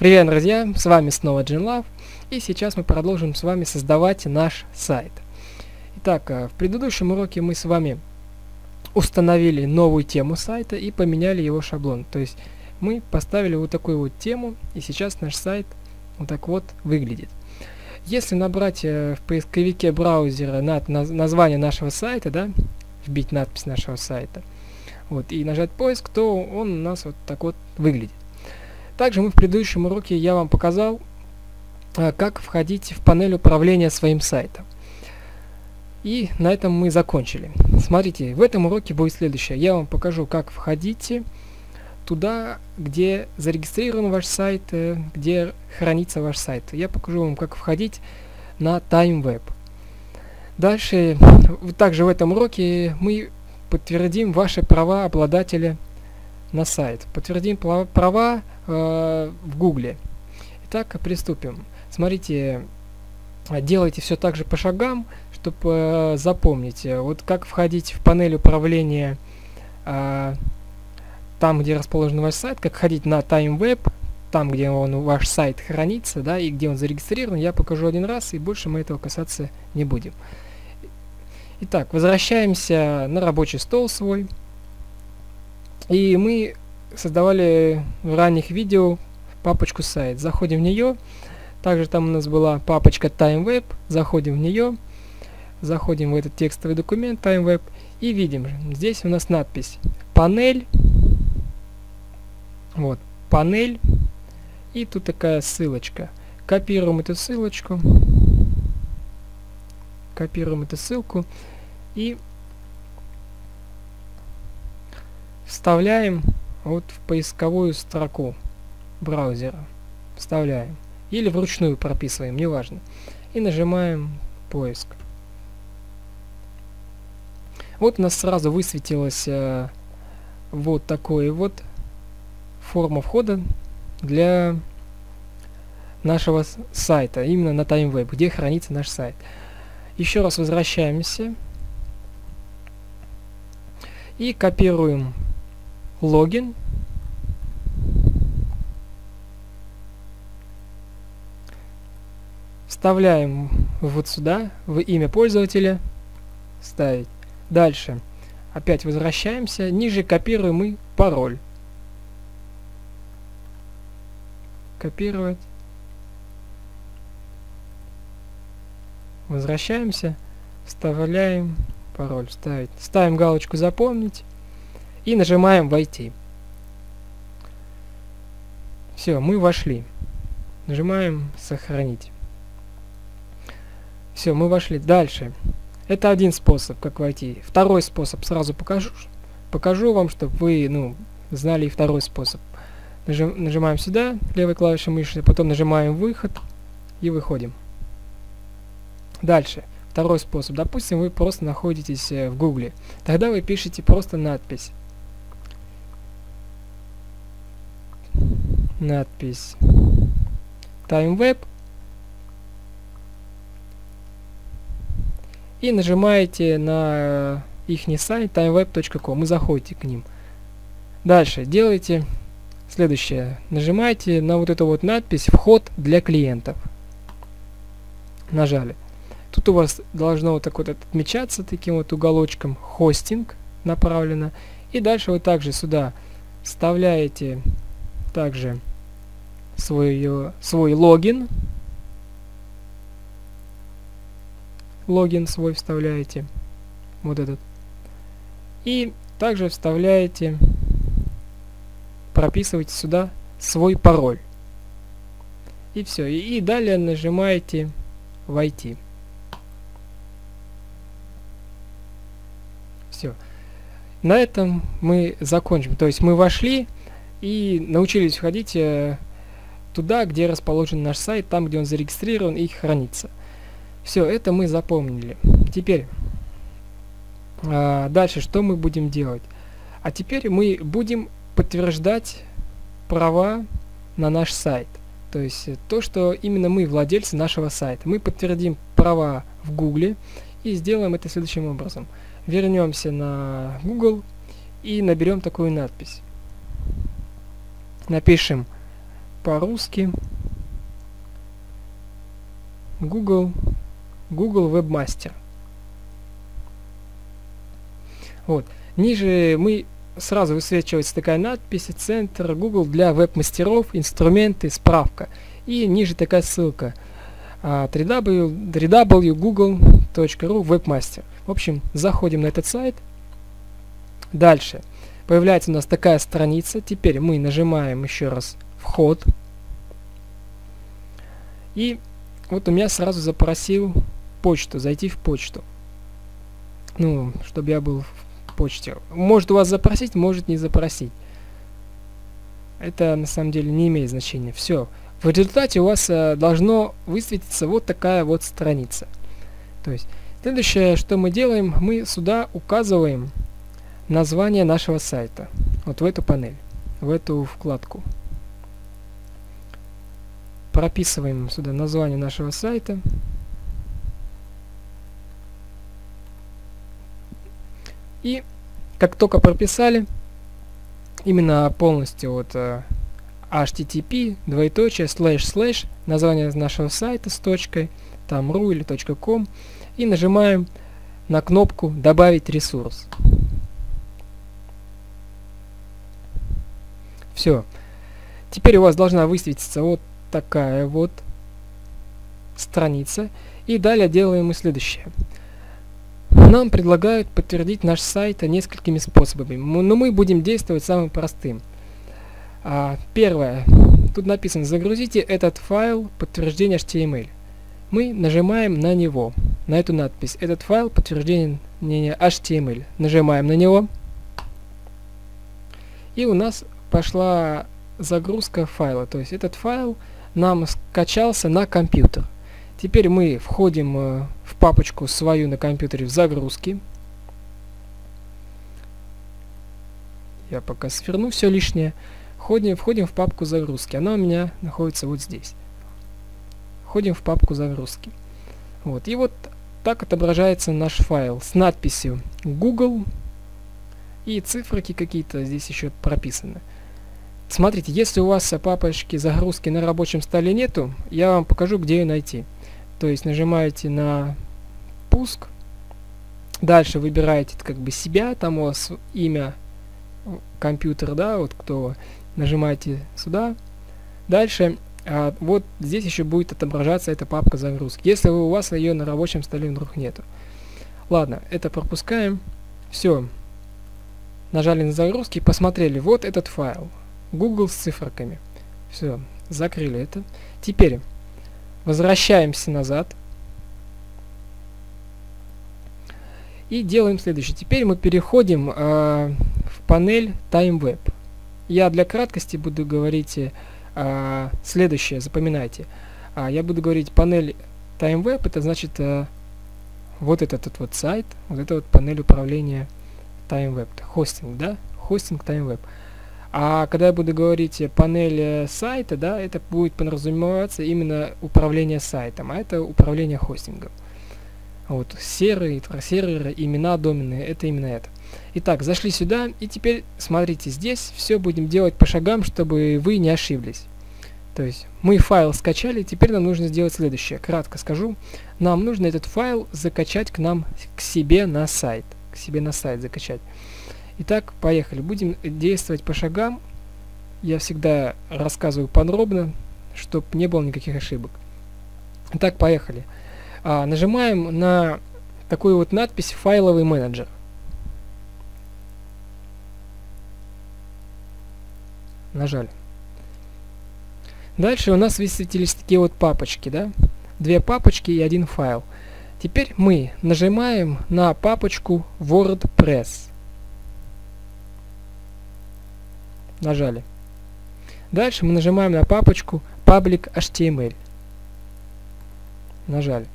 Привет, друзья! С вами снова JinLove, и сейчас мы продолжим с вами создавать наш сайт. Итак, э, в предыдущем уроке мы с вами установили новую тему сайта и поменяли его шаблон. То есть мы поставили вот такую вот тему, и сейчас наш сайт вот так вот выглядит. Если набрать э, в поисковике браузера над, название нашего сайта, да, вбить надпись нашего сайта, вот, и нажать поиск, то он у нас вот так вот выглядит. Также мы в предыдущем уроке я вам показал, э, как входить в панель управления своим сайтом. И на этом мы закончили. Смотрите, в этом уроке будет следующее. Я вам покажу, как входить туда, где зарегистрирован ваш сайт, э, где хранится ваш сайт. Я покажу вам, как входить на TimeWeb. Дальше, также в этом уроке мы подтвердим ваши права обладателя на сайт. Подтвердим права э, в Гугле. Итак, приступим. Смотрите, делайте все так же по шагам, чтобы э, запомнить. Вот как входить в панель управления э, там, где расположен ваш сайт, как ходить на TimeWeb, там, где он, ваш сайт хранится, да, и где он зарегистрирован, я покажу один раз, и больше мы этого касаться не будем. Итак, возвращаемся на рабочий стол свой. И мы создавали в ранних видео папочку сайт. Заходим в нее. Также там у нас была папочка TimeWeb. Заходим в нее. Заходим в этот текстовый документ TimeWeb. И видим, здесь у нас надпись «Панель». Вот, «Панель». И тут такая ссылочка. Копируем эту ссылочку. Копируем эту ссылку. И вставляем вот в поисковую строку браузера. Вставляем. Или вручную прописываем, неважно. И нажимаем поиск. Вот у нас сразу высветилась э, вот такой вот форма входа для нашего сайта, именно на TimeWeb, где хранится наш сайт. Еще раз возвращаемся и копируем логин. Вставляем вот сюда, в имя пользователя, ставить. Дальше. Опять возвращаемся. Ниже копируем мы пароль. Копировать. Возвращаемся. Вставляем пароль. Ставить. Ставим галочку «Запомнить» и нажимаем «Войти». Все, мы вошли. Нажимаем «Сохранить». Все, мы вошли. Дальше. Это один способ, как войти. Второй способ сразу покажу. Покажу вам, чтобы вы ну, знали и второй способ. Нажим, нажимаем сюда, левой клавишей мыши, потом нажимаем «Выход» и выходим. Дальше. Второй способ. Допустим, вы просто находитесь э, в Гугле. Тогда вы пишете просто надпись надпись TimeWeb и нажимаете на их сайт timeweb.com и заходите к ним. Дальше делайте следующее. Нажимаете на вот эту вот надпись «Вход для клиентов». Нажали. Тут у вас должно вот так вот отмечаться таким вот уголочком «Хостинг» направлено. И дальше вы также сюда вставляете также свой, свой логин. Логин свой вставляете. Вот этот. И также вставляете, прописываете сюда свой пароль. И все. И, далее нажимаете «Войти». Все. На этом мы закончим. То есть мы вошли и научились входить э, туда, где расположен наш сайт, там, где он зарегистрирован и хранится. Все, это мы запомнили. Теперь, э, дальше что мы будем делать? А теперь мы будем подтверждать права на наш сайт. То есть э, то, что именно мы владельцы нашего сайта. Мы подтвердим права в Гугле и сделаем это следующим образом. Вернемся на Google и наберем такую надпись. Напишем по-русски Google, Google Webmaster. Вот. Ниже мы сразу высвечивается такая надпись «Центр Google для веб-мастеров, инструменты, справка». И ниже такая ссылка www.google.ru webmaster. В общем, заходим на этот сайт. Дальше. Появляется у нас такая страница. Теперь мы нажимаем еще раз «Вход». И вот у меня сразу запросил почту, зайти в почту. Ну, чтобы я был в почте. Может у вас запросить, может не запросить. Это на самом деле не имеет значения. Все. В результате у вас э, должно высветиться вот такая вот страница. То есть, следующее, что мы делаем, мы сюда указываем название нашего сайта. Вот в эту панель, в эту вкладку прописываем сюда название нашего сайта. И как только прописали, именно полностью вот uh, http, двоеточие, слэш, слэш, название нашего сайта с точкой, там ru или .com, и нажимаем на кнопку «Добавить ресурс». Все. Теперь у вас должна высветиться вот такая вот страница. И далее делаем мы следующее. Нам предлагают подтвердить наш сайт несколькими способами, но мы будем действовать самым простым. А, первое. Тут написано «Загрузите этот файл подтверждения HTML». Мы нажимаем на него, на эту надпись. Этот файл подтверждения HTML. Нажимаем на него. И у нас пошла загрузка файла. То есть этот файл нам скачался на компьютер. Теперь мы входим э, в папочку свою на компьютере в загрузки. Я пока сверну все лишнее. Входим, входим в папку загрузки. Она у меня находится вот здесь. Входим в папку загрузки. Вот. И вот так отображается наш файл с надписью Google и циферки какие-то здесь еще прописаны. Смотрите, если у вас папочки загрузки на рабочем столе нету, я вам покажу, где ее найти. То есть нажимаете на пуск, дальше выбираете как бы себя, там у вас имя компьютера, да, вот кто нажимаете сюда. Дальше а, вот здесь еще будет отображаться эта папка загрузки, если у вас ее на рабочем столе вдруг нету. Ладно, это пропускаем. Все. Нажали на загрузки, посмотрели, вот этот файл. Google с циферками. Все, закрыли это. Теперь возвращаемся назад. И делаем следующее. Теперь мы переходим э, в панель TimeWeb. Я для краткости буду говорить э, следующее, запоминайте. А, я буду говорить панель TimeWeb, это значит э, вот этот, этот вот сайт, вот это вот панель управления TimeWeb, хостинг, да, хостинг TimeWeb. А когда я буду говорить панель сайта, да, это будет подразумеваться именно управление сайтом, а это управление хостингом. Вот, серверы, серверы, имена доменные, это именно это. Итак, зашли сюда, и теперь, смотрите, здесь все будем делать по шагам, чтобы вы не ошиблись. То есть, мы файл скачали, теперь нам нужно сделать следующее. Кратко скажу, нам нужно этот файл закачать к нам, к себе на сайт. К себе на сайт закачать. Итак, поехали. Будем действовать по шагам. Я всегда рассказываю подробно, чтобы не было никаких ошибок. Итак, поехали. А, нажимаем на такую вот надпись «Файловый менеджер». Нажали. Дальше у нас высветились такие вот папочки, да? Две папочки и один файл. Теперь мы нажимаем на папочку WordPress. Нажали. Дальше мы нажимаем на папочку Public HTML. Нажали.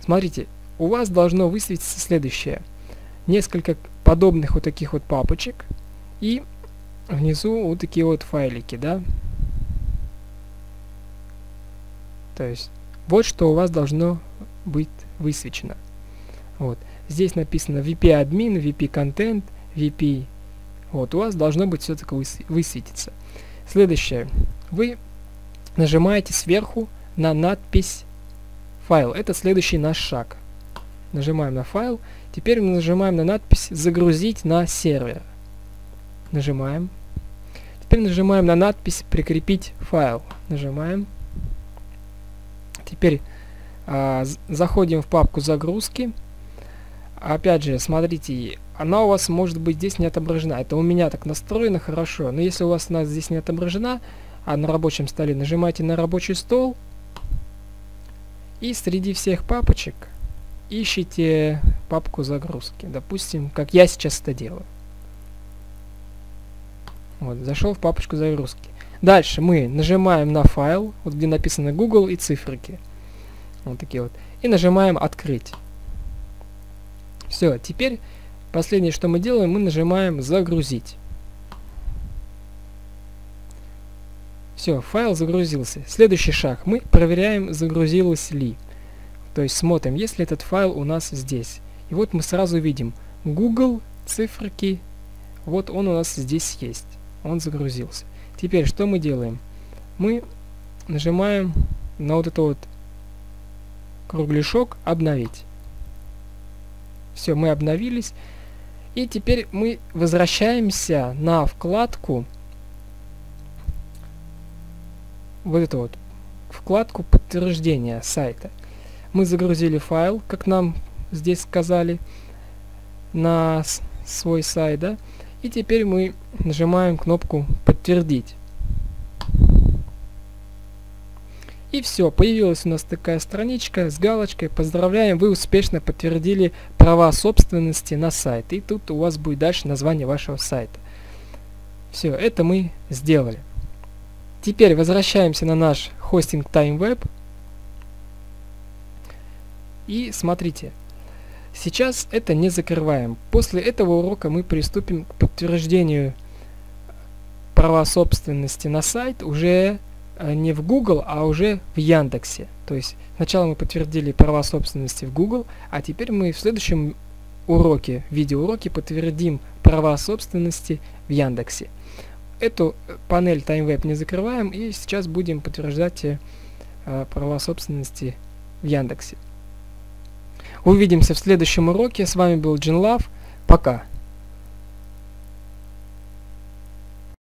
Смотрите, у вас должно высветиться следующее. Несколько подобных вот таких вот папочек и внизу вот такие вот файлики, да? То есть вот что у вас должно быть высвечено. Вот. Здесь написано VP admin, VP content, VP вот, у вас должно быть все таки высветиться. Следующее. Вы нажимаете сверху на надпись «Файл». Это следующий наш шаг. Нажимаем на «Файл». Теперь мы нажимаем на надпись «Загрузить на сервер». Нажимаем. Теперь нажимаем на надпись «Прикрепить файл». Нажимаем. Теперь а, заходим в папку «Загрузки». Опять же, смотрите, она у вас может быть здесь не отображена. Это у меня так настроено хорошо. Но если у вас она здесь не отображена, а на рабочем столе нажимайте на рабочий стол. И среди всех папочек ищите папку загрузки. Допустим, как я сейчас это делаю. Вот, зашел в папочку загрузки. Дальше мы нажимаем на файл, вот где написано Google и циферки. Вот такие вот. И нажимаем «Открыть». Все, теперь последнее, что мы делаем, мы нажимаем «Загрузить». Все, файл загрузился. Следующий шаг. Мы проверяем, загрузилось ли. То есть смотрим, есть ли этот файл у нас здесь. И вот мы сразу видим Google, циферки. Вот он у нас здесь есть. Он загрузился. Теперь что мы делаем? Мы нажимаем на вот это вот кругляшок «Обновить». Все, мы обновились. И теперь мы возвращаемся на вкладку вот эту вот вкладку подтверждения сайта. Мы загрузили файл, как нам здесь сказали, на свой сайт, да, и теперь мы нажимаем кнопку подтвердить. И все, появилась у нас такая страничка с галочкой. Поздравляем, вы успешно подтвердили права собственности на сайт. И тут у вас будет дальше название вашего сайта. Все, это мы сделали. Теперь возвращаемся на наш хостинг TimeWeb. И смотрите, сейчас это не закрываем. После этого урока мы приступим к подтверждению права собственности на сайт уже не в Google, а уже в Яндексе. То есть сначала мы подтвердили права собственности в Google, а теперь мы в следующем уроке, видеоуроке подтвердим права собственности в Яндексе эту панель TimeWeb не закрываем и сейчас будем подтверждать э, права собственности в Яндексе. Увидимся в следующем уроке. С вами был Джин Лав. Пока.